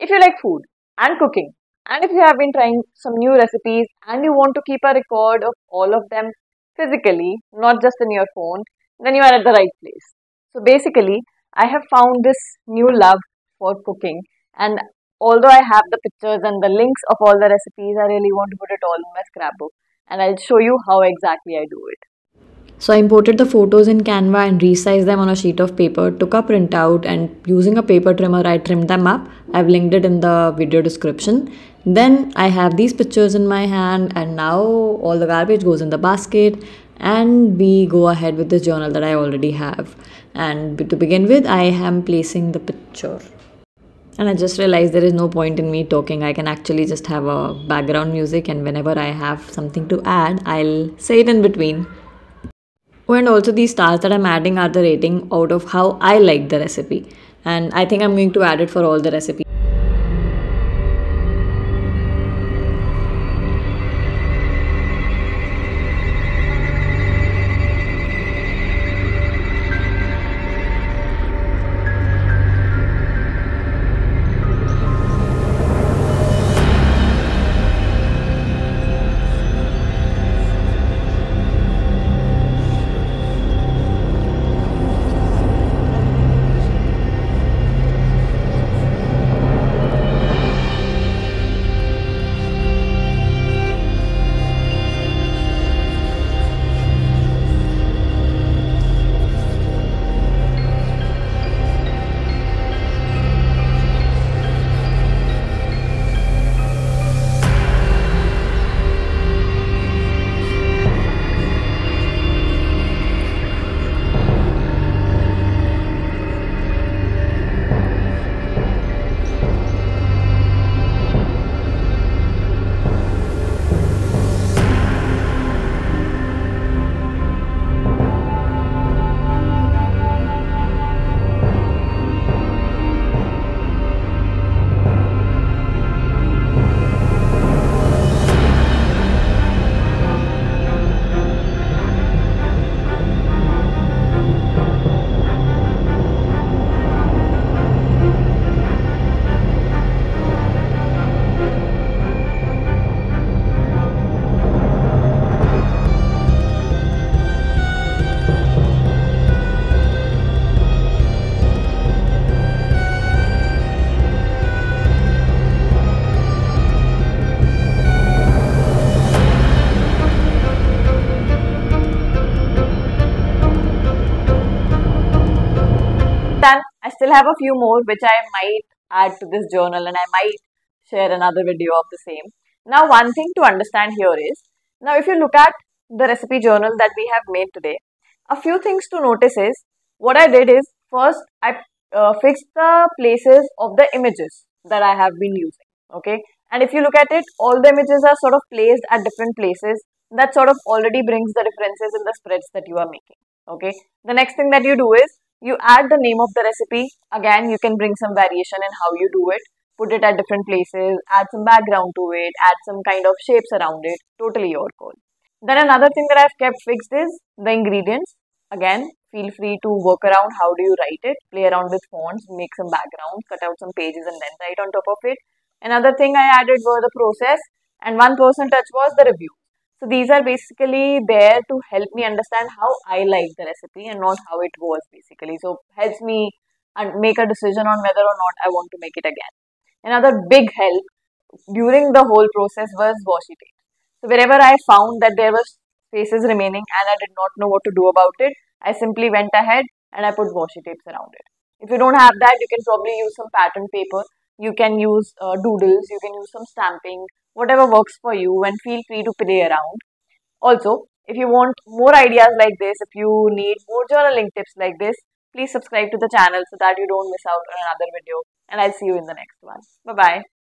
If you like food and cooking, and if you have been trying some new recipes and you want to keep a record of all of them physically, not just in your phone, then you are at the right place. So basically, I have found this new love for cooking, and although I have the pictures and the links of all the recipes, I really want to put it all in my scrapbook and I'll show you how exactly I do it. So I imported the photos in Canva and resized them on a sheet of paper, took a printout and using a paper trimmer I trimmed them up. I've linked it in the video description. Then I have these pictures in my hand and now all the garbage goes in the basket and we go ahead with this journal that I already have. And to begin with, I am placing the picture. And I just realized there is no point in me talking. I can actually just have a background music, and whenever I have something to add, I'll say it in between. Oh, and also these stars that I'm adding are the rating out of how I like the recipe. And I think I'm going to add it for all the recipes. I still have a few more which I might add to this journal and I might share another video of the same. Now, one thing to understand here is now, if you look at the recipe journal that we have made today, a few things to notice is what I did is first I uh, fixed the places of the images that I have been using. Okay, and if you look at it, all the images are sort of placed at different places. That sort of already brings the differences in the spreads that you are making. Okay, the next thing that you do is you add the name of the recipe. Again, you can bring some variation in how you do it. Put it at different places, add some background to it, add some kind of shapes around it. Totally your call. Then another thing that I've kept fixed is the ingredients. Again, feel free to work around how do you write it, play around with fonts, make some backgrounds, cut out some pages and then write on top of it. Another thing I added were the process and one person touch was the review. So these are basically there to help me understand how I like the recipe and not how it was basically. So helps me and make a decision on whether or not I want to make it again. Another big help during the whole process was washi tape. So wherever I found that there was spaces remaining and I did not know what to do about it, I simply went ahead and I put washi tapes around it. If you don't have that, you can probably use some pattern paper. You can use uh, doodles. You can use some stamping whatever works for you and feel free to play around. Also, if you want more ideas like this, if you need more journaling tips like this, please subscribe to the channel so that you don't miss out on another video. And I'll see you in the next one. Bye bye.